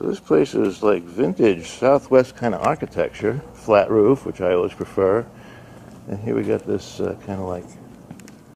So this place is like vintage Southwest kind of architecture, flat roof, which I always prefer. And here we got this uh, kind of like